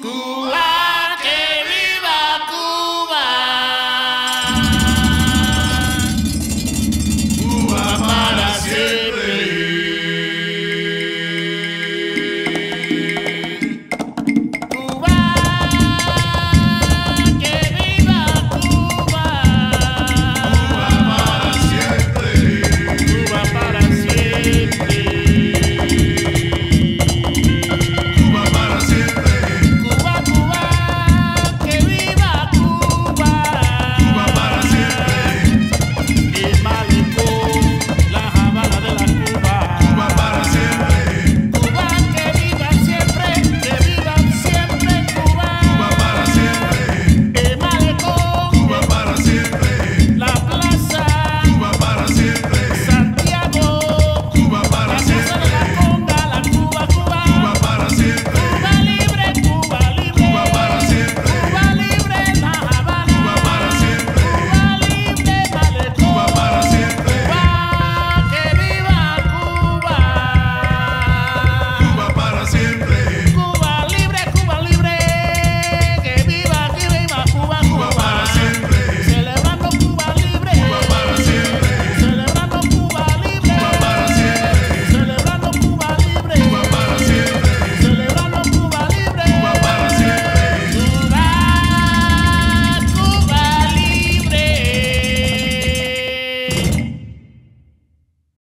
Good.